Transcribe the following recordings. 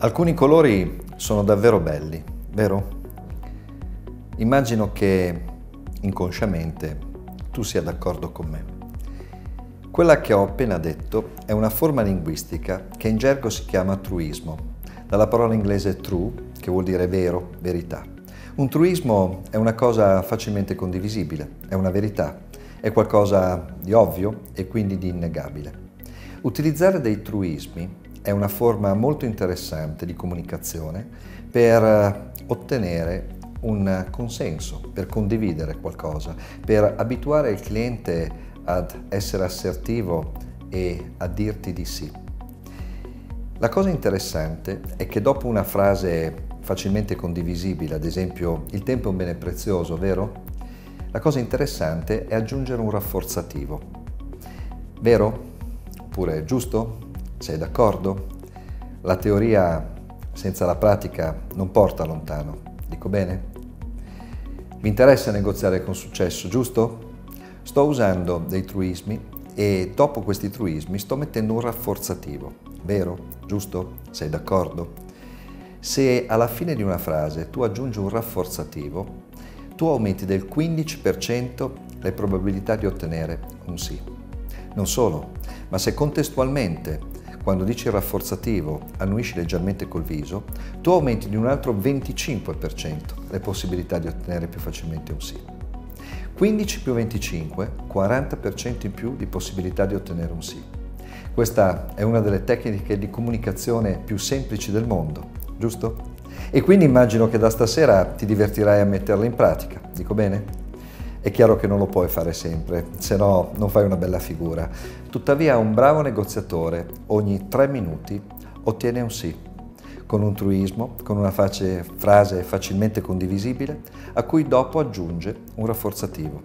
Alcuni colori sono davvero belli, vero? Immagino che inconsciamente tu sia d'accordo con me. Quella che ho appena detto è una forma linguistica che in gergo si chiama truismo, dalla parola inglese true, che vuol dire vero, verità. Un truismo è una cosa facilmente condivisibile, è una verità, è qualcosa di ovvio e quindi di innegabile. Utilizzare dei truismi è una forma molto interessante di comunicazione per eh, ottenere un consenso, per condividere qualcosa, per abituare il cliente ad essere assertivo e a dirti di sì. La cosa interessante è che dopo una frase facilmente condivisibile, ad esempio il tempo è un bene prezioso, vero? La cosa interessante è aggiungere un rafforzativo. Vero? Oppure giusto? Sei d'accordo? La teoria senza la pratica non porta lontano, dico bene? Mi interessa negoziare con successo, giusto? Sto usando dei truismi e dopo questi truismi sto mettendo un rafforzativo, vero? Giusto? Sei d'accordo? Se alla fine di una frase tu aggiungi un rafforzativo, tu aumenti del 15% le probabilità di ottenere un sì. Non solo, ma se contestualmente quando dici il rafforzativo annuisci leggermente col viso, tu aumenti di un altro 25% le possibilità di ottenere più facilmente un sì. 15 più 25, 40% in più di possibilità di ottenere un sì. Questa è una delle tecniche di comunicazione più semplici del mondo, giusto? E quindi immagino che da stasera ti divertirai a metterla in pratica, dico bene? È chiaro che non lo puoi fare sempre, se no non fai una bella figura. Tuttavia un bravo negoziatore ogni tre minuti ottiene un sì, con un truismo, con una face, frase facilmente condivisibile, a cui dopo aggiunge un rafforzativo.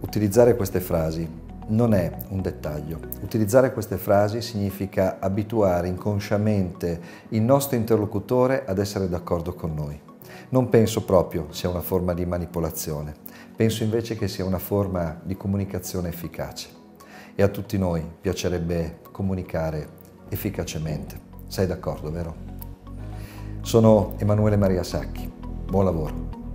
Utilizzare queste frasi non è un dettaglio. Utilizzare queste frasi significa abituare inconsciamente il nostro interlocutore ad essere d'accordo con noi. Non penso proprio sia una forma di manipolazione, penso invece che sia una forma di comunicazione efficace. E a tutti noi piacerebbe comunicare efficacemente. Sei d'accordo, vero? Sono Emanuele Maria Sacchi. Buon lavoro.